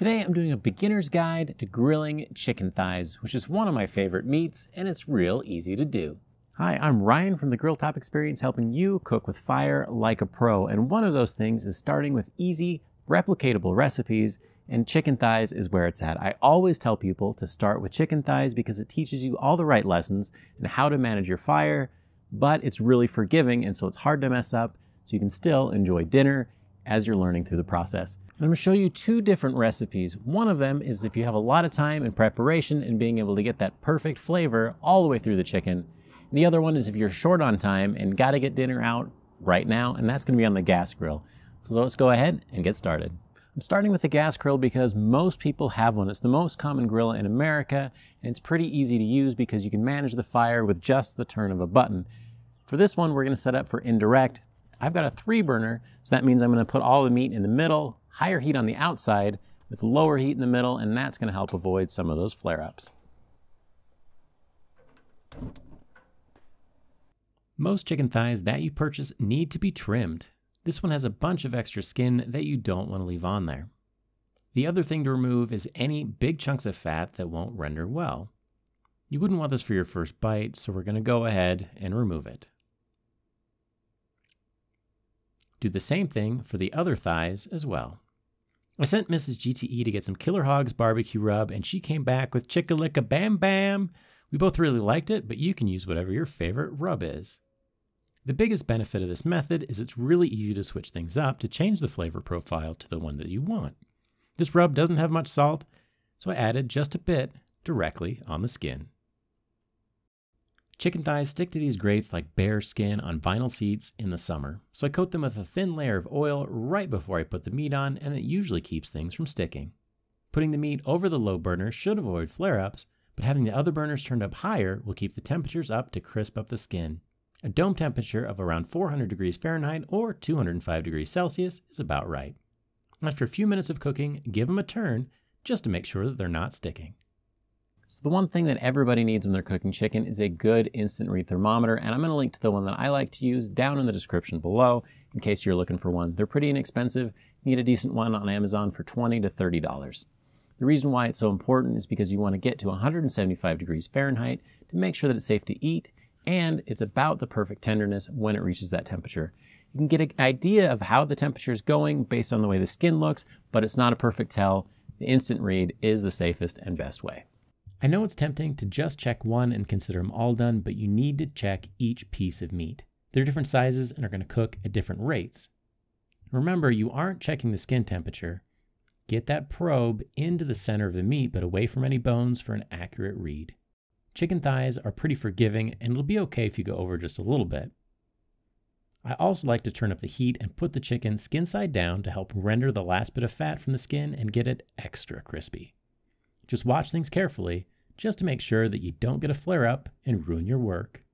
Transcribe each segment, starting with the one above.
Today I'm doing a beginner's guide to grilling chicken thighs, which is one of my favorite meats and it's real easy to do. Hi, I'm Ryan from the Grill Top Experience helping you cook with fire like a pro. And one of those things is starting with easy, replicatable recipes, and chicken thighs is where it's at. I always tell people to start with chicken thighs because it teaches you all the right lessons and how to manage your fire, but it's really forgiving and so it's hard to mess up, so you can still enjoy dinner as you're learning through the process. I'm going to show you two different recipes. One of them is if you have a lot of time and preparation and being able to get that perfect flavor all the way through the chicken. And the other one is if you're short on time and got to get dinner out right now, and that's going to be on the gas grill. So let's go ahead and get started. I'm starting with the gas grill because most people have one. It's the most common grill in America, and it's pretty easy to use because you can manage the fire with just the turn of a button. For this one, we're going to set up for indirect. I've got a three burner, so that means I'm going to put all the meat in the middle, higher heat on the outside with lower heat in the middle, and that's going to help avoid some of those flare-ups. Most chicken thighs that you purchase need to be trimmed. This one has a bunch of extra skin that you don't want to leave on there. The other thing to remove is any big chunks of fat that won't render well. You wouldn't want this for your first bite, so we're going to go ahead and remove it. Do the same thing for the other thighs as well. I sent Mrs. GTE to get some Killer Hogs barbecue rub, and she came back with Chickalika Bam Bam. We both really liked it, but you can use whatever your favorite rub is. The biggest benefit of this method is it's really easy to switch things up to change the flavor profile to the one that you want. This rub doesn't have much salt, so I added just a bit directly on the skin. Chicken thighs stick to these grates like bear skin on vinyl seats in the summer, so I coat them with a thin layer of oil right before I put the meat on, and it usually keeps things from sticking. Putting the meat over the low burner should avoid flare ups, but having the other burners turned up higher will keep the temperatures up to crisp up the skin. A dome temperature of around 400 degrees Fahrenheit or 205 degrees Celsius is about right. After a few minutes of cooking, give them a turn just to make sure that they're not sticking. So the one thing that everybody needs when they're cooking chicken is a good instant read thermometer, and I'm going to link to the one that I like to use down in the description below in case you're looking for one. They're pretty inexpensive. You get a decent one on Amazon for 20 to $30. The reason why it's so important is because you want to get to 175 degrees Fahrenheit to make sure that it's safe to eat and it's about the perfect tenderness when it reaches that temperature. You can get an idea of how the temperature is going based on the way the skin looks, but it's not a perfect tell. The instant read is the safest and best way. I know it's tempting to just check one and consider them all done, but you need to check each piece of meat. They're different sizes and are going to cook at different rates. Remember, you aren't checking the skin temperature. Get that probe into the center of the meat, but away from any bones for an accurate read. Chicken thighs are pretty forgiving, and it'll be okay if you go over just a little bit. I also like to turn up the heat and put the chicken skin side down to help render the last bit of fat from the skin and get it extra crispy. Just watch things carefully just to make sure that you don't get a flare up and ruin your work.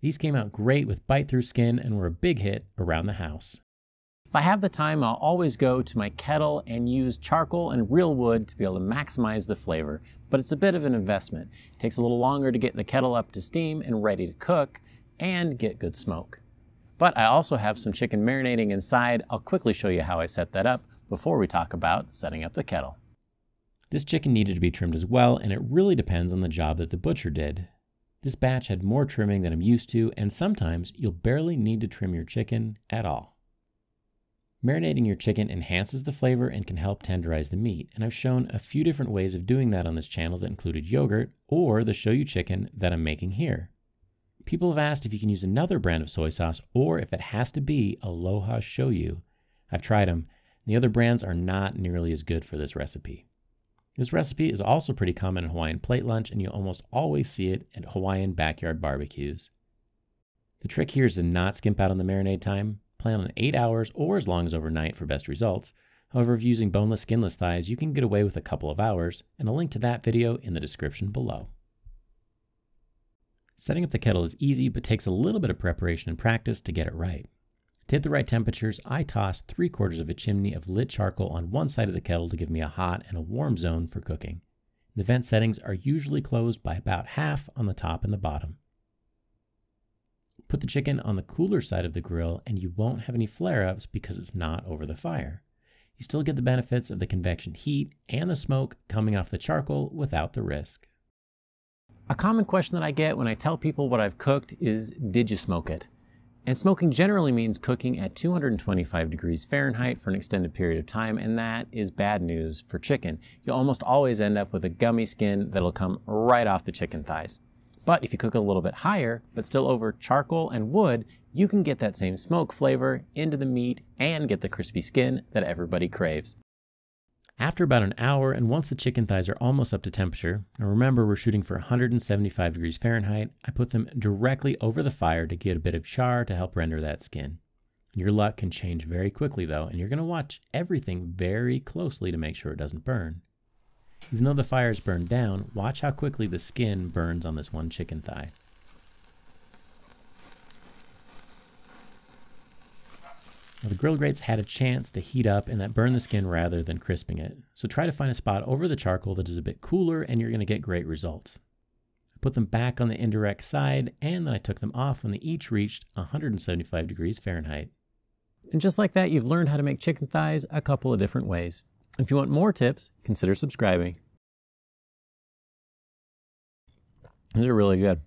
These came out great with bite through skin and were a big hit around the house. If I have the time, I'll always go to my kettle and use charcoal and real wood to be able to maximize the flavor, but it's a bit of an investment. It takes a little longer to get the kettle up to steam and ready to cook and get good smoke. But I also have some chicken marinating inside. I'll quickly show you how I set that up before we talk about setting up the kettle. This chicken needed to be trimmed as well, and it really depends on the job that the butcher did. This batch had more trimming than I'm used to, and sometimes you'll barely need to trim your chicken at all. Marinating your chicken enhances the flavor and can help tenderize the meat, and I've shown a few different ways of doing that on this channel that included yogurt or the shoyu chicken that I'm making here. People have asked if you can use another brand of soy sauce or if it has to be Aloha Shoyu. I've tried them. And the other brands are not nearly as good for this recipe. This recipe is also pretty common in Hawaiian plate lunch, and you'll almost always see it at Hawaiian backyard barbecues. The trick here is to not skimp out on the marinade time. Plan on 8 hours or as long as overnight for best results. However, if using boneless, skinless thighs, you can get away with a couple of hours, and a link to that video in the description below. Setting up the kettle is easy, but takes a little bit of preparation and practice to get it right. To hit the right temperatures, I tossed 3 quarters of a chimney of lit charcoal on one side of the kettle to give me a hot and a warm zone for cooking. The vent settings are usually closed by about half on the top and the bottom. Put the chicken on the cooler side of the grill and you won't have any flare ups because it's not over the fire. You still get the benefits of the convection heat and the smoke coming off the charcoal without the risk. A common question that I get when I tell people what I've cooked is Did you smoke it? And smoking generally means cooking at 225 degrees Fahrenheit for an extended period of time, and that is bad news for chicken. You'll almost always end up with a gummy skin that'll come right off the chicken thighs. But if you cook a little bit higher, but still over charcoal and wood, you can get that same smoke flavor into the meat and get the crispy skin that everybody craves. After about an hour, and once the chicken thighs are almost up to temperature, and remember we're shooting for 175 degrees Fahrenheit, I put them directly over the fire to get a bit of char to help render that skin. Your luck can change very quickly though, and you're going to watch everything very closely to make sure it doesn't burn. Even though the fire is burned down, watch how quickly the skin burns on this one chicken thigh. Now, the grill grates had a chance to heat up and that burned the skin rather than crisping it. So try to find a spot over the charcoal that is a bit cooler and you're going to get great results. I put them back on the indirect side and then I took them off when they each reached 175 degrees Fahrenheit. And just like that, you've learned how to make chicken thighs a couple of different ways. If you want more tips, consider subscribing. These are really good.